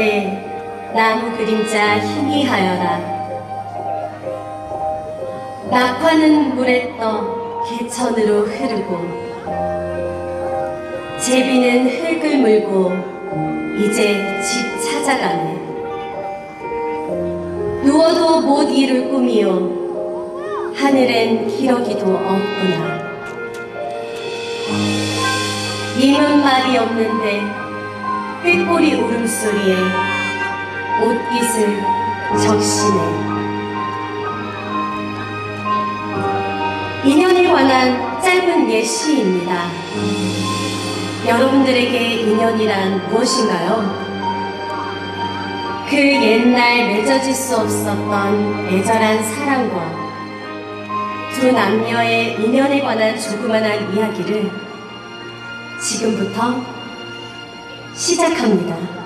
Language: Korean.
가운데 나무 그림자 희미하여라. 낙화는 물에 떠 개천으로 흐르고 제비는 흙을 물고 이제 집 찾아가네. 누워도 못 이룰 꿈이요. 하늘엔 기러기도 없구나. 님은 말이 없는데 꾀꼬리 울음소리에 옷깃을 적시네. 인연에 관한 짧은 예시입니다. 여러분들에게 인연이란 무엇인가요? 그 옛날 맺어질 수 없었던 애절한 사랑과 두 남녀의 인연에 관한 조그만한 이야기를 지금부터 시작합니다.